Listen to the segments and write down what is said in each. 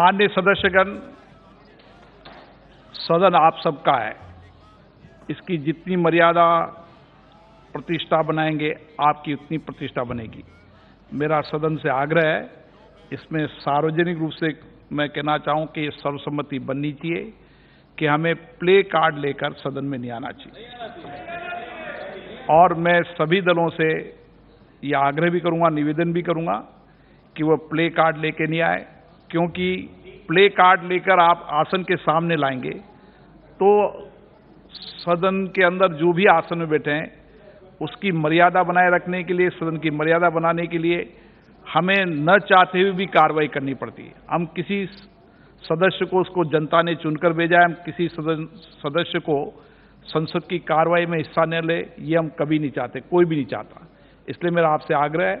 मान्य सदस्यगण, सदन आप सबका है। इसकी जितनी मर्यादा प्रतिष्ठा बनाएँगे, आपकी उतनी प्रतिष्ठा बनेगी। मेरा सदन से आग्रह है, इसमें सार्वजनिक रूप से मैं कहना चाहूँ कि सर्वसम्मति बननी चाहिए कि हमें प्ले कार्ड लेकर सदन में नहीं आना चाहिए। और मैं सभी दलों से यह आग्रह भी करूँगा, निवेदन भी करूँगा कि वह प्ले कार्ड लेके नहीं आए। क्योंकि प्ले कार्ड लेकर आप आसन के सामने लाएँगे तो सदन के अंदर जो भी आसन में बैठे हैं, उसकी मर्यादा बनाए रखने के लिए, सदन की मर्यादा बनाने के लिए हमें न चाहते हुए भी कार्रवाई करनी पड़ती है। हम किसी सदस्य को उसको जनता ने चुनकर भेजा है, हम किसी सदन, सदस्य को संसद की कार्रवाई में हिस्सा न ले, ये हम कभी नहीं चाहते, कोई भी नहीं चाहता। इसलिए मेरा आपसे आग्रह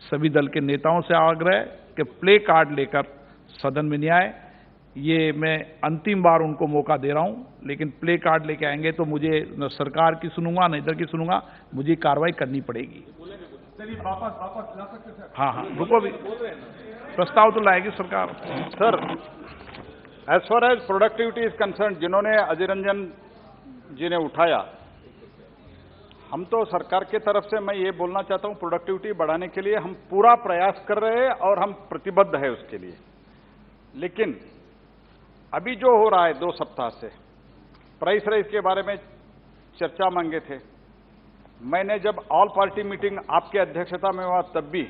सभी दल के नेताओं से आग्रह कि प्ले कार्ड लेकर सदन में नहीं आए। ये मैं अंतिम बार उनको मौका दे रहा हूँ लेकिन प्ले कार्ड लेके आएँगे तो मुझे न सरकार की सुनूँगा न इधर की सुनूँगा मुझे कार्रवाई करनी पड़ेगी। हाँ हाँ रुको भी प्रस्ताव तो लाएगी सरकार। Sir as far as productivity is concern जिन्होंने अजय रंजन जी ने उठाया हम तो सरकार के तरफ़ से मैं ये बोलना चाहता हूँ प्रोडक्टिविटी बढ़ाने के लिए हम पूरा प्रयास कर रहे हैं और हम प्रतिबद्ध है उसके लिए। लेकिन अभी जो हो रहा है दो सप्ताह से प्राइस राइस के बारे में चर्चा मांगे थे। मैंने जब ऑल पार्टी मीटिंग आपके अध्यक्षता में हुआ, तब भी,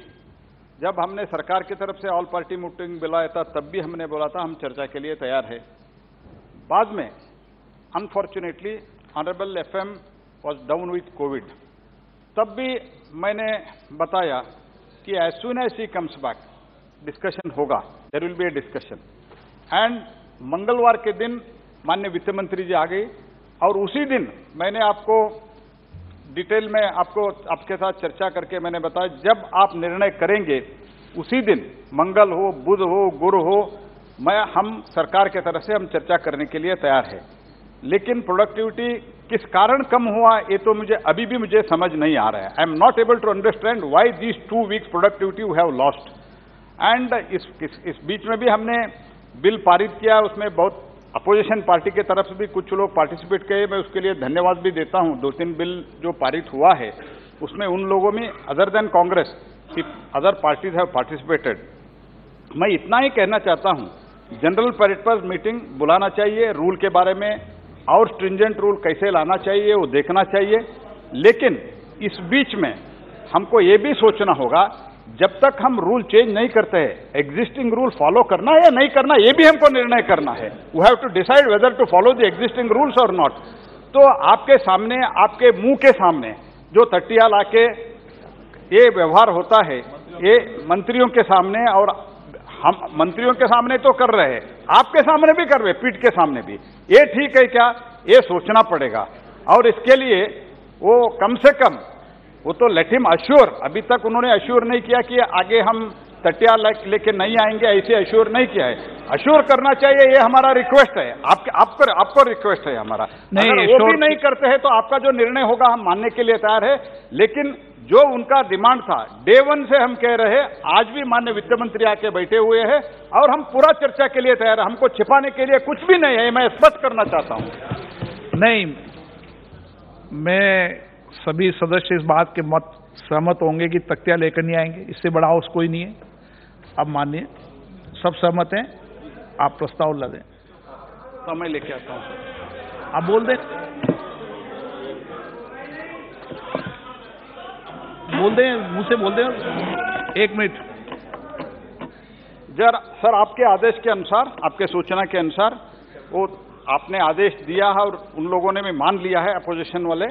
जब हमने सरकार की तरफ़ से ऑल पार्टी मीटिंग बुलाया था, तब भी हमने बोला था, हम चर्चा के लिए तैयार है। बाद में unfortunately honourable F M was down with COVID तब भी मैंने बताया कि as soon as she comes back discussion होगा। There will be a discussion and मंगलवार के दिन मान्य वित्त मंत्री जी आ गई और उसी दिन मैंने आपको डिटेल में आपको, आपके साथ चर्चा करके मैंने बताया, जब आप निर्णय करेंगे, उसी दिन मंगल हो, बुध हो, गुरु हो, मैं, हम सरकार के तरफ़ से हम चर्चा करने के लिए तैयार है। लेकिन प्रोडक्टिविटी किस कारण कम हुआ, ये तो मुझे, अभी भी मुझे समझ नहीं आ रहा है। I am not able to understand why these two weeks productivity we have lost and इस, इस इस बीच में भी हमने बिल पारित किया उसमें बहुत अपोजिशन पार्टी के तरफ़ से भी कुछ लोग पार्टिसिपेट किए। मैं उसके लिए धन्यवाद भी देता हूँ। दो तीन बिल जो पारित हुआ है उसमें उन लोगों में other than Congress other parties have participated मैं इतना ही कहना चाहता हूँ जनरल पर्पज मीटिंग बुलाना चाहिए रूल के बारे में और स्ट्रिंजेंट रूल कैसे लाना चाहिए वो देखना चाहिए। लेकिन इस बीच में हमको ये भी सोचना होगा जब तक हम रूल चेंज नहीं करते हैं एग्जिस्टिंग रूल फॉलो करना है या नहीं करना, ये भी हमको निर्णय करना है। We have to decide whether to follow the existing rules और नॉट तो आपके सामने, आपके मुँह के सामने, जो तट्टिया लाके ये व्यवहार होता है, ये मंत्रियों के सामने और हम, मंत्रियों के सामने तो कर रहे हैं। आपके सामने भी कर रहे पीठ के सामने भी। ये ठीक है क्या? ये सोचना पड़ेगा। और इसके लिए वो कम से कम वो तो लेट हिम अश्योर अभी तक उन्होंने अश्योर नहीं किया कि आगे हम तटिया लेके नहीं आएँगे ऐसे अश्योर नहीं किया है। अश्योर करना चाहिए ये हमारा रिक्वेस्ट है। आपके आपको आपको रिक्वेस्ट है हमारा। नहीं अगर वो भी नहीं करते हैं तो आपका जो निर्णय होगा हम मानने के लिए तैयार है। लेकिन जो उनका डिमांड था डे वन से हम कह रहे आज भी मान्य वित्त मंत्री आके बैठे हुए हैं और हम पूरा चर्चा के लिए तैयार है। हमको छिपाने के लिए कुछ भी नहीं है मैं स्पष्ट करना चाहता हूँ। नहीं मैं सभी सदस्य इस बात के मत सहमत होंगे कि तख्तियाँ लेकर नहीं आएँगे। इससे बड़ा हाउस कोई नहीं है। अब मानिए। सब सहमत हैं। आप प्रस्ताव ला दें तो मैं लेके आता हूँ। आप बोल दें। बोल दें मुँह से बोल दें। एक मिनट। जर सर आपके आदेश के अनुसार आपके सूचना के अनुसार वो आपने आदेश दिया है और उन लोगों ने भी मान लिया है अपोजिशन वाले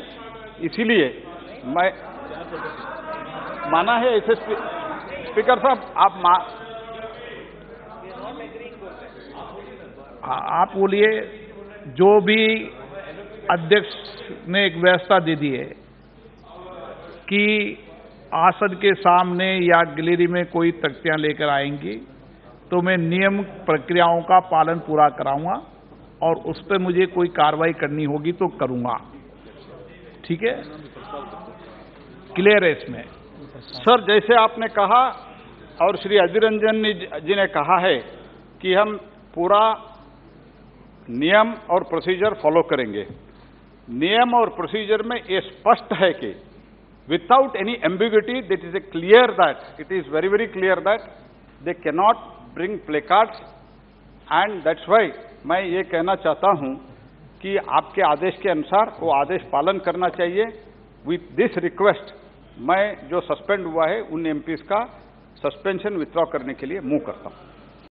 इसीलिए मैं माना है ऐसे स्पीकर साहब, आप मा आप बोलिए, जो भी अध्यक्ष ने एक व्यवस्था दे दी है कि आसन के सामने या गैलरी में कोई तख्तियाँ लेकर आएँगी तो मैं नियम प्रक्रियाओं का पालन पूरा कराऊँगा और उस पर मुझे कोई कार्रवाई करनी होगी तो करूँगा। ठीक है? क्लियर है इसमें। सर जैसे आपने कहा, और श्री अधीर रंजन जी ने कहा है कि हम पूरा नियम और प्रोसीजर फॉलो करेंगे। नियम और प्रोसीजर में ये स्पष्ट है कि without any ambiguity it is a clear that it is very very clear that they cannot bring play cards and that's why मैं ये कहना चाहता हूँ कि आपके आदेश के अनुसार वो आदेश पालन करना चाहिए। विथ दिस रिक्वेस्ट मैं जो सस्पेंड हुआ है उन एमपीज का सस्पेंशन विथड्रॉ करने के लिए मूव करता हूँ।